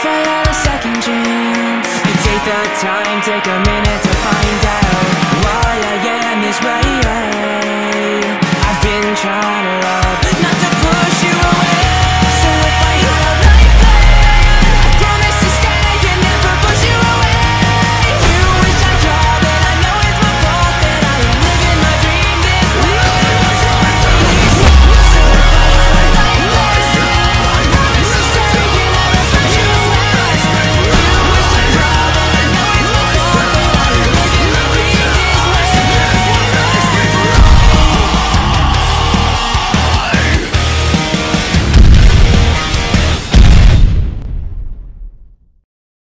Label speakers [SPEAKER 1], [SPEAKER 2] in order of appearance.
[SPEAKER 1] if I had a second chance. And take the time, take a minute to find out